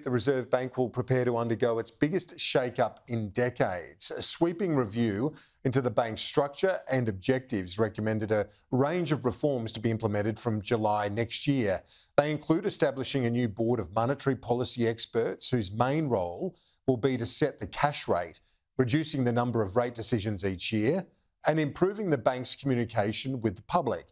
The Reserve Bank will prepare to undergo its biggest shake-up in decades. A sweeping review into the bank's structure and objectives recommended a range of reforms to be implemented from July next year. They include establishing a new board of monetary policy experts whose main role will be to set the cash rate, reducing the number of rate decisions each year, and improving the bank's communication with the public.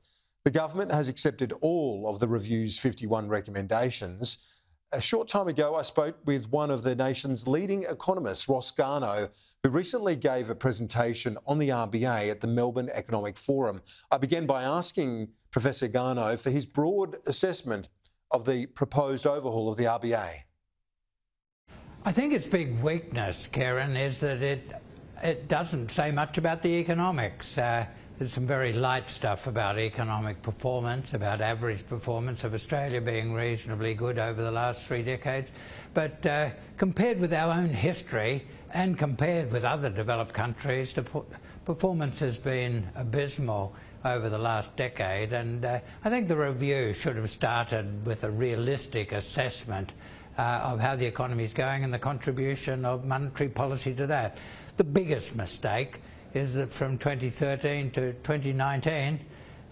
The government has accepted all of the review's 51 recommendations. A short time ago, I spoke with one of the nation's leading economists, Ross Garnaut, who recently gave a presentation on the RBA at the Melbourne Economic Forum. I began by asking Professor Garnaut for his broad assessment of the proposed overhaul of the RBA. I think its big weakness, Karen, is that it it doesn't say much about the economics. Uh, there's some very light stuff about economic performance, about average performance of Australia being reasonably good over the last three decades. But uh, compared with our own history and compared with other developed countries, the performance has been abysmal over the last decade. And uh, I think the review should have started with a realistic assessment uh, of how the economy is going and the contribution of monetary policy to that. The biggest mistake is that from 2013 to 2019,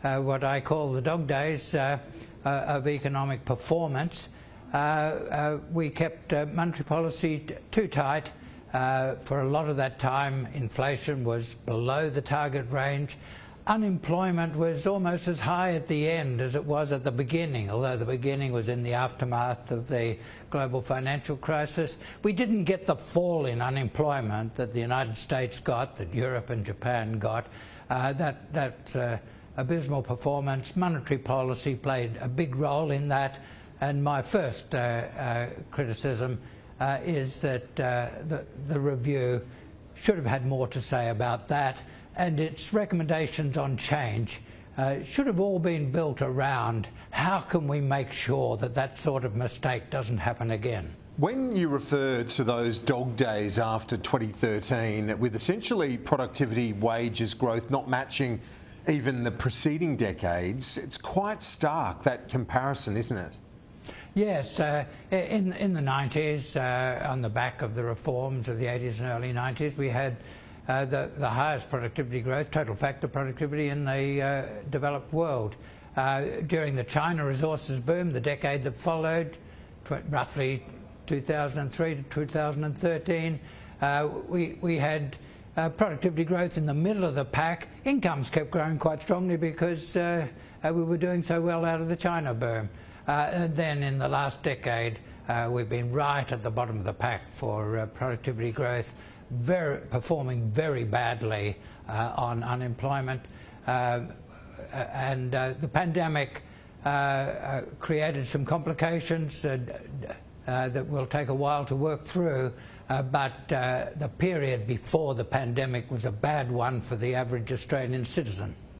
uh, what I call the dog days uh, uh, of economic performance, uh, uh, we kept monetary policy too tight. for a lot of that time, inflation was below the target range unemployment was almost as high at the end as it was at the beginning, although the beginning was in the aftermath of the global financial crisis. We didn't get the fall in unemployment that the United States got, that Europe and Japan got. Uh, that that's uh, abysmal performance. Monetary policy played a big role in that. And my first uh, uh criticism uh, is that uh, the, the review should have had more to say about that and its recommendations on change uh, should have all been built around how can we make sure that that sort of mistake doesn't happen again. When you refer to those dog days after 2013, with essentially productivity, wages growth not matching even the preceding decades, it's quite stark, that comparison, isn't it? Yes, uh, in, in the 90s, uh, on the back of the reforms of the 80s and early 90s, we had uh, the, the highest productivity growth, total factor productivity in the uh, developed world. Uh, during the China resources boom, the decade that followed, roughly 2003 to 2013, uh, we, we had uh, productivity growth in the middle of the pack. Incomes kept growing quite strongly because we were doing so well out of the China boom. and then in the last decade, we've been right at the bottom of the pack for productivity growth very, performing very badly uh, on unemployment. Uh, and uh, the pandemic uh, uh, created some complications that will take a while to work through. but the period before the pandemic was a bad one for the average Australian citizen.